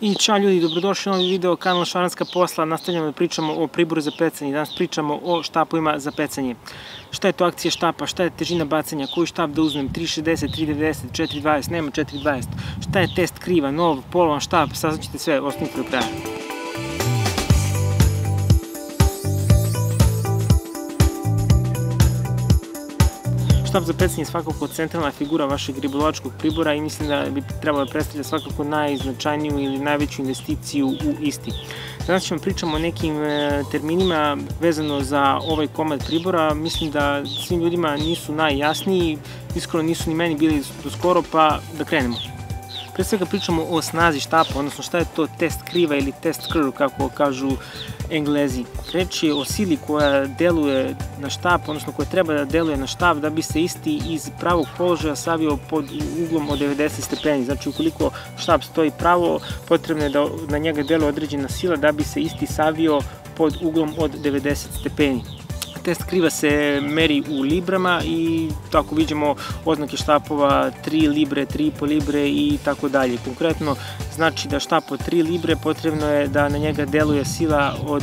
I čao ljudi, dobrodošli u novi video kanal Šaranska posla. Nastavljamo da pričamo o priboru za pecanje. Danas pričamo o štapovima za pecanje. Šta je to akcija štapa, šta je težina bacanja, koji štap da uzmem, 360, 390, 420, nema 420. Šta je test kriva, nov, polovan štap, saznaćete sve, ostanite do kraja. Štap za pecanje je svakako centralna figura vašeg ribolovačkog pribora i mislim da bi trebalo da predstavlja svakako najznačajniju ili najveću investiciju u isti. Danas ćemo pričamo o nekim e, terminima vezano za ovaj komad pribora. Mislim da svim ljudima nisu najjasniji, iskreno nisu ni meni bili do skoro, pa da krenemo. Pre svega pričamo o snazi štapa, odnosno šta je to test kriva ili test curl, kako kažu englezi. Reč je o sili koja deluje na štap, odnosno koja treba da deluje na štap da bi se isti iz pravog položaja savio pod uglom od 90 stepeni. Znači, ukoliko štap stoji pravo, potrebno je da na njega deluje određena sila da bi se isti savio pod uglom od 90 stepeni test kriva se meri u librama i tako vidimo oznake štapova 3 libre, 3,5 libre i tako dalje. Konkretno znači da štap od 3 libre potrebno je da na njega deluje sila od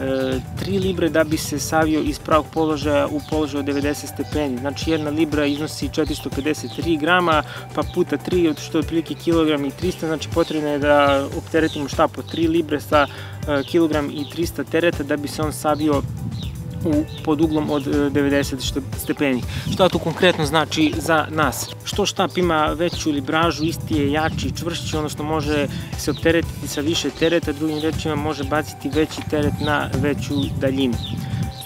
3 e, libre da bi se savio iz pravog položaja u položaj od 90 stepeni. Znači jedna libra iznosi 453 grama, pa puta 3, što je otprilike kilogram i 300, znači potrebno je da opteretimo štap od 3 libre sa e, kilogram i 300 tereta da bi se on savio u, pod uglom od 90 e, stepeni. Šta to konkretno znači za nas? Što štap ima veću libražu, isti je jači, čvršći, odnosno može se opteretiti sa više tereta, drugim rečima može baciti veći teret na veću daljinu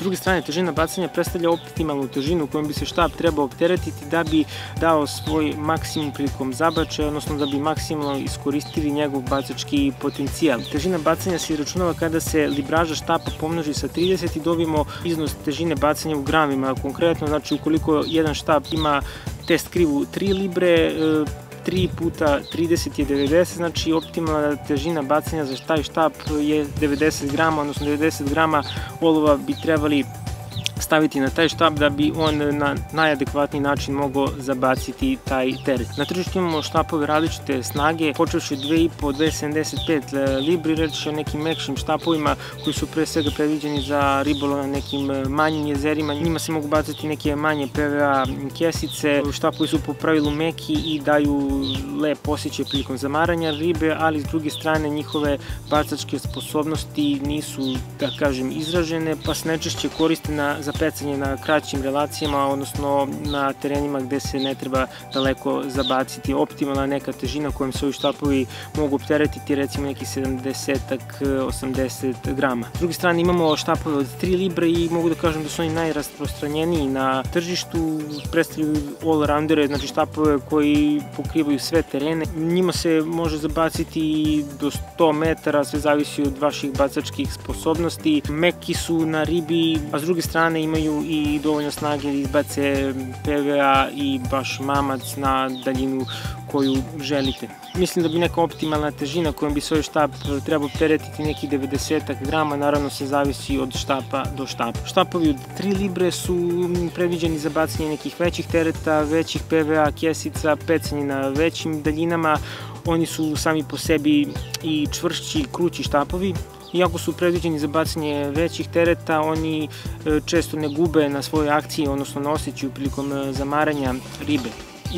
druge strane, težina bacanja predstavlja optimalnu težinu kojom bi se štab trebao opteretiti da bi dao svoj maksimum prilikom zabačaja, odnosno da bi maksimalno iskoristili njegov bacački potencijal. Težina bacanja se računava kada se libraža štapa pomnoži sa 30 i dobijemo iznos težine bacanja u gramima. Konkretno, znači ukoliko jedan štab ima test krivu 3 libre, 3 puta 30 je 90, znači optimalna težina bacanja za taj štap je 90 grama, odnosno 90 grama olova bi trebali staviti na taj štab da bi on na najadekvatniji način mogao zabaciti taj teret. Na tržištu imamo štapove različite snage, počevši od 2,5 2,75 libri, reći o nekim mekšim štapovima koji su pre svega predviđeni za ribolov na nekim e, manjim jezerima. Njima se mogu bacati neke manje PVA kesice, štapovi su po pravilu meki i daju lep osjećaj prilikom zamaranja ribe, ali s druge strane njihove bacačke sposobnosti nisu, da kažem, izražene, pa se najčešće koriste na, za pecanje na kraćim relacijama, odnosno na terenima gde se ne treba daleko zabaciti. Optimalna neka težina kojom se ovi štapovi mogu opteretiti recimo neki 70-80 grama. S druge strane imamo štapove od 3 libre i mogu da kažem da su oni najrasprostranjeniji na tržištu, predstavljaju all-roundere, znači štapove koji pokrivaju sve terene. Njima se može zabaciti do 100 metara, sve zavisi od vaših bacačkih sposobnosti. Meki su na ribi, a s druge strane imaju i dovoljno snage da izbace PVA i baš mamac na daljinu koju želite. Mislim da bi neka optimalna težina kojom bi svoj štap trebao peretiti neki 90 grama, naravno se zavisi od štapa do štapa. Štapovi od 3 libre su predviđeni za bacanje nekih većih tereta, većih PVA, kesica, pecanje na većim daljinama, oni su sami po sebi i čvršći, krući štapovi, Iako su predviđeni za bacanje većih tereta, oni e, često ne gube na svojoj akciji, odnosno na osjećaju prilikom e, zamaranja ribe.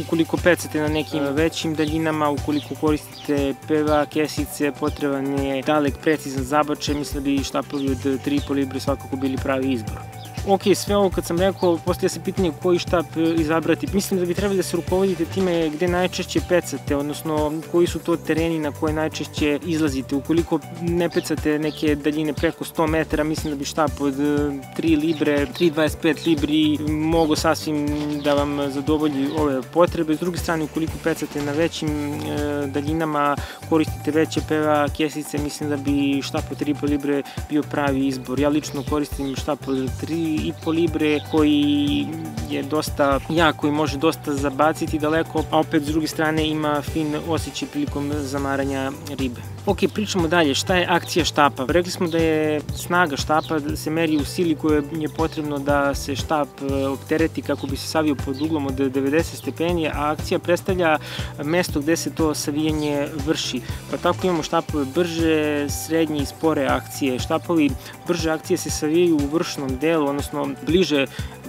Ukoliko pecate na nekim većim daljinama, ukoliko koristite PVA kesice, potreban je dalek precizan zabačaj, mislim da bi štapovi od 3,5 libre svakako bili pravi izbor ok, sve ovo kad sam rekao, postoje se pitanje koji štap e, izabrati. Mislim da bi trebali da se rukovodite time gde najčešće pecate, odnosno koji su to tereni na koje najčešće izlazite. Ukoliko ne pecate neke daljine preko 100 metara, mislim da bi štap od 3 e, libre, 3,25 libri mogo sasvim da vam zadovolji ove potrebe. S druge strane, ukoliko pecate na većim e, daljinama, koristite veće PVA kesice, mislim da bi štap od 3,5 libre bio pravi izbor. Ja lično koristim štap od 3 i polibre koji je dosta jak, koji može dosta zabaciti daleko, a opet s druge strane ima fin osjećaj prilikom zamaranja ribe. Ok, pričamo dalje. Šta je akcija štapa? Rekli smo da je snaga štapa da se meri u sili koje je potrebno da se štap e, optereti kako bi se savio pod uglom od 90 stepeni, a akcija predstavlja mesto gde se to savijanje vrši. Pa tako imamo štapove brže, srednje i spore akcije. Štapovi brže akcije se savijaju u vršnom delu, odnosno bliže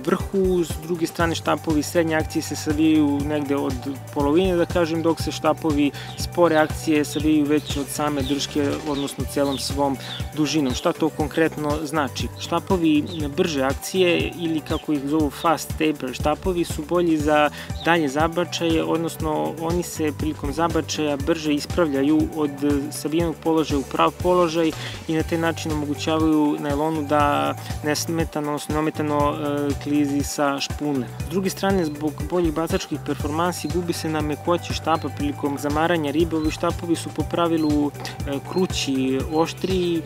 vrhu, s druge strane štapovi srednje akcije se savijaju negde od polovine, da kažem, dok se štapovi spore akcije savijaju već od same drške, odnosno celom svom dužinom. Šta to konkretno znači? Štapovi brže akcije ili kako ih zovu fast taper štapovi su bolji za dalje zabačaje, odnosno oni se prilikom zabačaja brže ispravljaju od savijenog položaja u prav položaj i na taj način omogućavaju najlonu da nesmetano, odnosno neometano e, klizi sa špune. S druge strane, zbog boljih bacačkih performansi gubi se na mekoći štapa prilikom zamaranja ribe. Ovi štapovi su po pravilu e, krući, oštriji,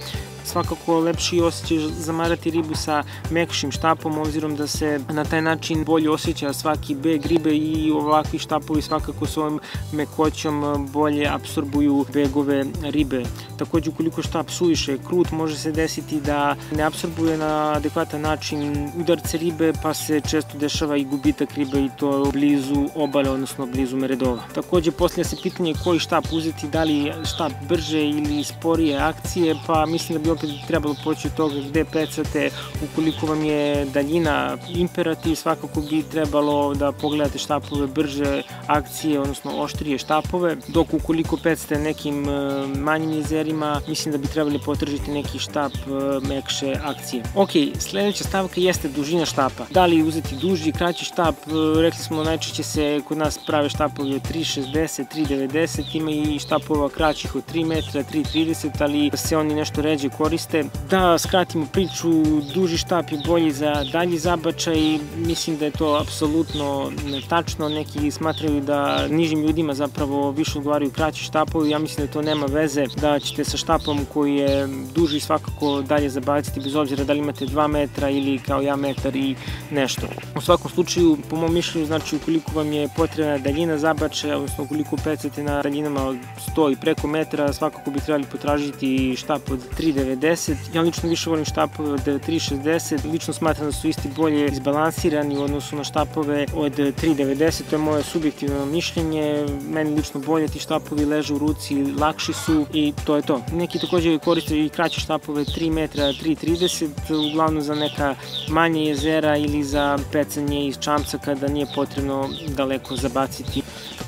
svakako lepši osjećaj zamarati ribu sa mekšim štapom, obzirom da se na taj način bolje osjeća svaki beg ribe i ovakvi štapovi svakako svojom mekoćom bolje absorbuju begove ribe. Takođe, ukoliko štap suviše krut, može se desiti da ne absorbuje na adekvatan način udarce ribe, pa se često dešava i gubitak ribe i to blizu obale, odnosno blizu meredova. Takođe, poslija se pitanje koji štap uzeti, da li štap brže ili sporije akcije, pa mislim da bi opet trebalo poći od toga gde pecate, ukoliko vam je daljina imperativ, svakako bi trebalo da pogledate štapove brže akcije, odnosno oštrije štapove, dok ukoliko pecate nekim e, manjim jezerima, mislim da bi trebali potražiti neki štap e, mekše akcije. Ok, sledeća stavka jeste dužina štapa. Da li uzeti duži, kraći štap, e, rekli smo najčešće se kod nas prave štapovi od 3,60, 3,90, ima i štapova kraćih od 3 metra, 3,30, ali se oni nešto ređe koriste. Da skratimo priču, duži štap je bolji za dalji zabačaj, mislim da je to apsolutno netačno, neki smatraju da nižim ljudima zapravo više odgovaraju kraći štapovi, ja mislim da to nema veze, da ćete sa štapom koji je duži svakako dalje zabaciti bez obzira da li imate 2 metra ili kao ja metar i nešto. U svakom slučaju, po mom mišljenju, znači ukoliko vam je potrebna daljina zabačaja, odnosno ukoliko pecate na daljinama od 100 i preko metra, svakako bi trebali potražiti štap od 3,90 3,90. Ja lično više volim štapove od 3,60. Lično smatram da su isti bolje izbalansirani u odnosu na štapove od 3,90. To je moje subjektivno mišljenje. Meni lično bolje ti štapovi leže u ruci, lakši su i to je to. Neki takođe koriste i kraće štapove 3 metra, 3,30, uglavnom za neka manje jezera ili za pecanje iz čamca kada nije potrebno daleko zabaciti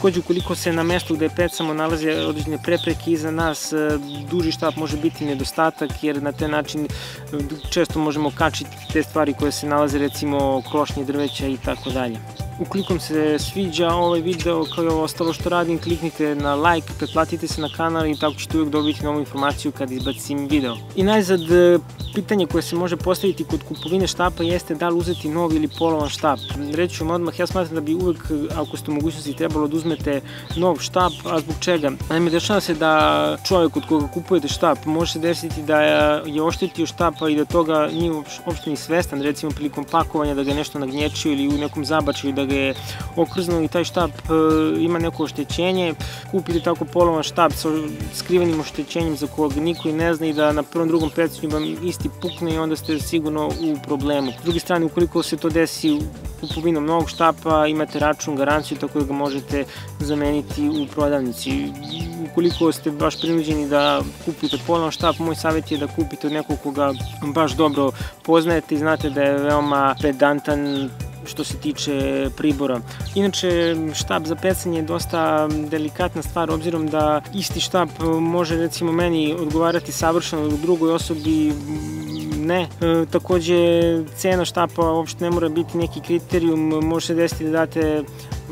Takođe, ukoliko se na mestu gde pecamo nalaze određene prepreke iza nas, duži štap može biti nedostatak, jer na taj način e, često možemo kačiti te stvari koje se nalaze, recimo krošnje drveća i tako dalje. Ukoliko vam se sviđa ovaj video kao i ovo ostalo što radim, kliknite na like, pretplatite se na kanal i tako ćete uvijek dobiti novu informaciju kad izbacim video. I najzad, e, pitanje koje se može postaviti kod kupovine štapa jeste da li uzeti nov ili polovan štap. Reći ću vam odmah, ja smatram da bi uvek, ako ste u mogućnosti, trebalo da uzmete nov štap, a zbog čega? Naime, dešava se da čovjek od koga kupujete štap može se desiti da je oštetio štapa i da toga nije uopšte ni svestan, recimo prilikom pakovanja da ga nešto nagnječio ili u nekom zabačaju da ga okrznuo i taj štap e, ima neko oštećenje, kupite tako polovan štap sa skrivenim oštećenjem za kog niko i ne zna i da na prvom drugom pecanju vam isti pukne i onda ste sigurno u problemu. S druge strane, ukoliko se to desi kupovinom novog štapa, imate račun, garanciju, tako da ga možete zameniti u prodavnici. Ukoliko ste baš prinuđeni da kupite polovan štap, moj savjet je da kupite od nekog koga baš dobro poznajete i znate da je veoma pedantan, što se tiče pribora. Inače, štab za pecanje je dosta delikatna stvar, obzirom da isti štab može recimo meni odgovarati savršeno, drugoj osobi ne. E, takođe, cena štapa uopšte ne mora biti neki kriterijum, može se desiti da date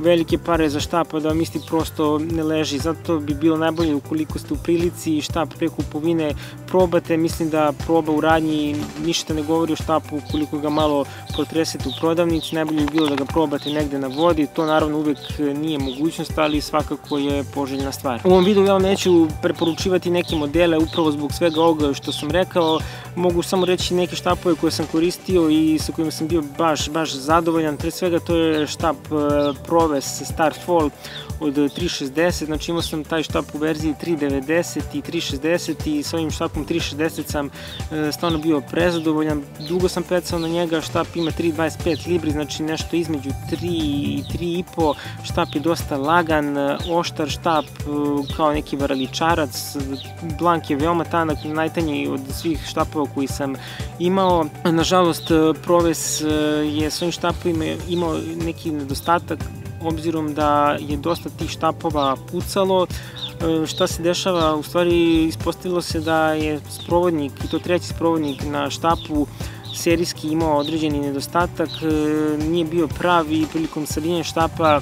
velike pare za štap, da vam isti prosto ne leži. Zato bi bilo najbolje ukoliko ste u prilici štap pre kupovine probate. Mislim da proba u radnji ništa ne govori o štapu ukoliko ga malo protresete u prodavnici. Najbolje bi bilo da ga probate negde na vodi. To naravno uvek nije mogućnost, ali svakako je poželjna stvar. U ovom videu ja vam neću preporučivati neke modele upravo zbog svega ovoga što sam rekao. Mogu samo reći neke štapove koje sam koristio i sa kojima sam bio baš, baš zadovoljan. Pre svega to je štap e, Proves Starfall od 360, znači imao sam taj štap u verziji 390 i 360 i sa ovim štapom 360 sam e, stvarno bio prezadovoljan. Dugo sam pecao na njega, štap ima 3.25 libri, znači nešto između 3 i 3.5, štap je dosta lagan, oštar štap e, kao neki varaličarac, blank je veoma tanak, najtanji od svih štapova koji sam imao. Nažalost, Proves je s ovim štapovima imao neki nedostatak obzirom da je dosta tih štapova pucalo, e, šta se dešava, u stvari ispostavilo se da je sprovodnik, i to treći sprovodnik na štapu, serijski imao određeni nedostatak, e, nije bio pravi prilikom savljenja štapa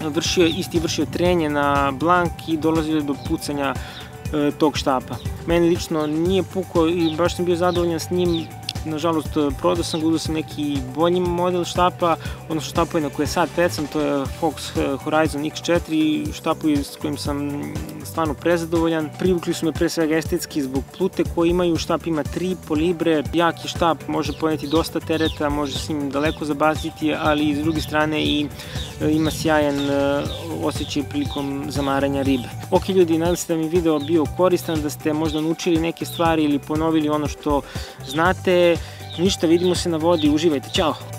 vršio, isti vršio trenje na blank i dolazio do pucanja e, tog štapa. Meni lično nije pukao i baš sam bio zadovoljan s njim nažalost prodao sam ga, sam neki bolji model štapa, odnosno štapuje na koje sad pecam, to je Fox Horizon X4, štapuju s kojim sam stvarno prezadovoljan. Privukli su me pre svega estetski zbog plute koji imaju, štap ima 3,5 libre, jaki štap može poneti dosta tereta, može s njim daleko zabaziti, ali s druge strane i e, ima sjajan e, osjećaj prilikom zamaranja ribe. Ok ljudi, nadam se da mi video bio koristan, da ste možda naučili neke stvari ili ponovili ono što znate. Ništa, vidimo se na vodi, uživajte, čao!